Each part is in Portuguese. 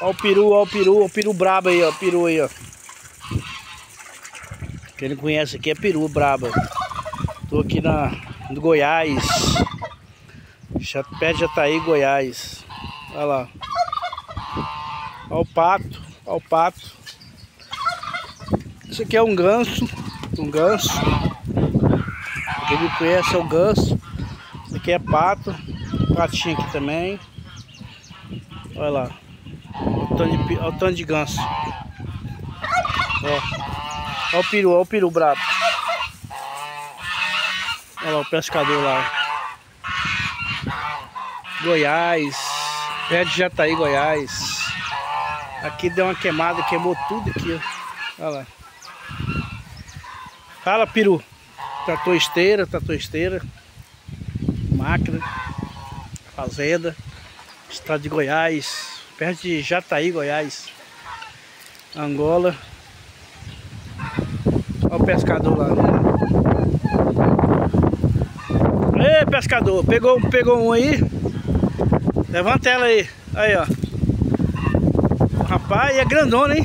Ó o peru, ó o peru, ó o peru brabo aí, ó. Peru aí, ó. Quem não conhece aqui é peru brabo. Tô aqui na, no Goiás. Perto de Jataí, Goiás. Olha lá. Olha o pato. Olha o pato. Isso aqui é um ganso. Um ganso. Quem me conhece é o ganso. Isso aqui é pato. Patinho aqui também. Olha lá. Olha o tanto de, olha o tanto de ganso. Ó. Olha o peru, olha o peru brabo. Olha lá o pescador lá. Goiás. Perto de Jataí, Goiás. Aqui deu uma queimada, queimou tudo aqui. Olha lá. Fala, peru. Trator esteira, trator esteira. Máquina. Fazenda. Estado de Goiás. Perto de Jataí, Goiás. Angola. Olha o pescador lá. Ei, pescador. Pegou, pegou um aí. Levanta ela aí. Aí, ó. Rapaz, é grandona, hein?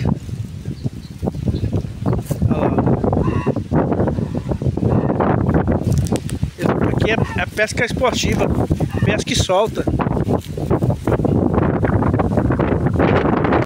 Aqui é, é pesca esportiva. Pesca que solta.